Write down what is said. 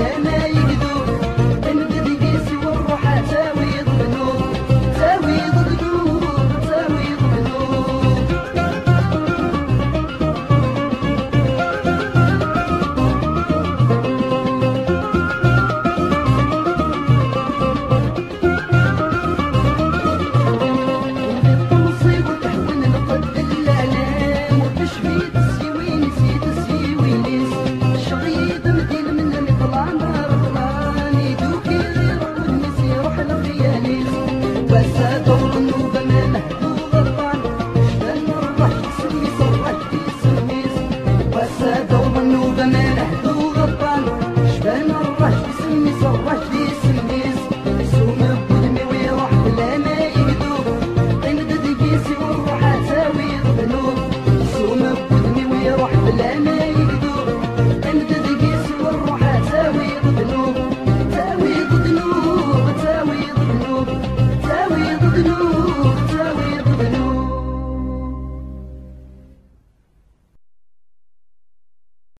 Yeah.